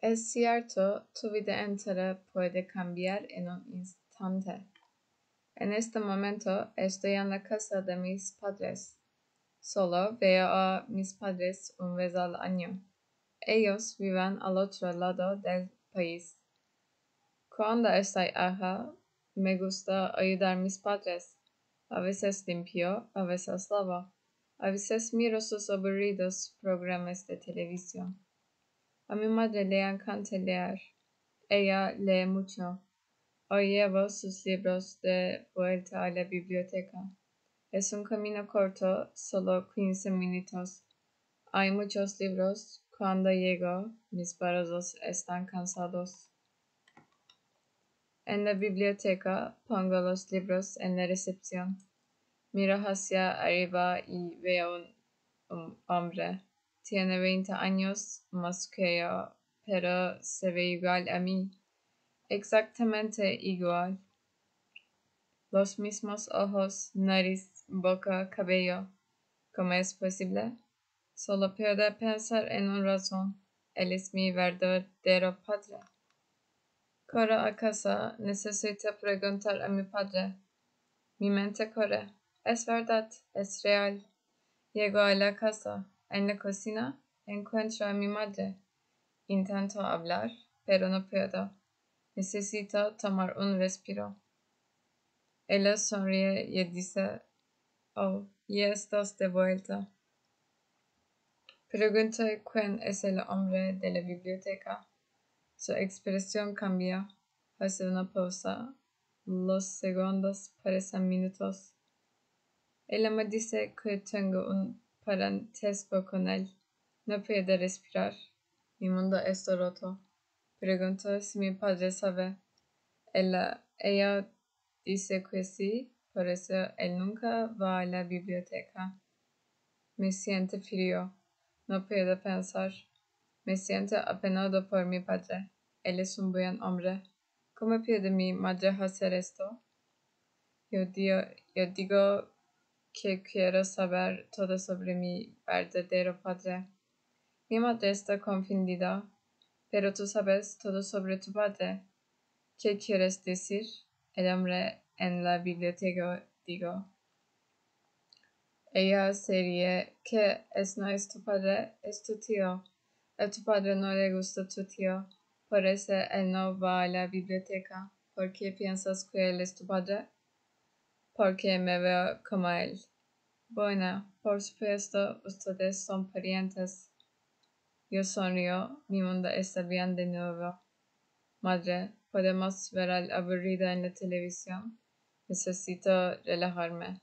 Es cierto, tu vida entera puede cambiar en un instante. En este momento estoy en la casa de mis padres. Solo veo a mis padres un vez al año. Ellos viven al otro lado del país. Cuando estoy acá, me gusta ayudar a mis padres. A veces limpio, a veces lavo. A veces miro sus aburridos programas de televisión. A mi madre le encanta leer. Ella lee mucho. Hoy llevo sus libros de vuelta a la biblioteca. Es un camino corto, solo 15 minutos. Hay muchos libros. Cuando llego, mis perros están cansados. En la biblioteca pongo los libros en la recepción. Miro hacia arriba y veo un, un hombre. Tiene 20 años más que yo, pero se ve igual a mí. Exactamente igual. Los mismos ojos, nariz, boca, cabello. ¿Cómo es posible? Solo puedo pensar en una razón. Él es mi verdadero padre. Corro a casa, necesito preguntar a mi padre. Mi mente corre. Es verdad, es real. Llego a la casa. En la cocina encuentro a mi madre. Intento hablar, pero no puedo. Necesito tomar un respiro. Ella sonríe y dice, oh, ya estás de vuelta. Pregunto quién es el hombre de la biblioteca. Su expresión cambia. Hace una pausa. Los segundos parecen minutos. Ella me dice que tengo un parentesco con él. No puede respirar. Mi mundo está roto. Pregunto si mi padre sabe. Ella, ella dice que sí, por eso él nunca va a la biblioteca. Me siento frío. No puedo pensar. Me siento apenado por mi padre. Él es un buen hombre. ¿Cómo puede mi madre hacer esto? Yo digo, yo digo que quiero saber todo sobre mi verdadero padre. Mi madre está confundida, pero tú sabes todo sobre tu padre. ¿Qué quieres decir? El hombre en la biblioteca digo. Ella sería que es no es tu padre, es tu tío. A tu padre no le gusta tu tío, por eso él no va a la biblioteca. ¿Por qué piensas que él es tu padre? Porque me veo como él. Bueno, por supuesto, ustedes son parientes. Yo sonrío, mi mundo está bien de nuevo. Madre, ¿podemos ver al aburrido en la televisión? Necesito relajarme.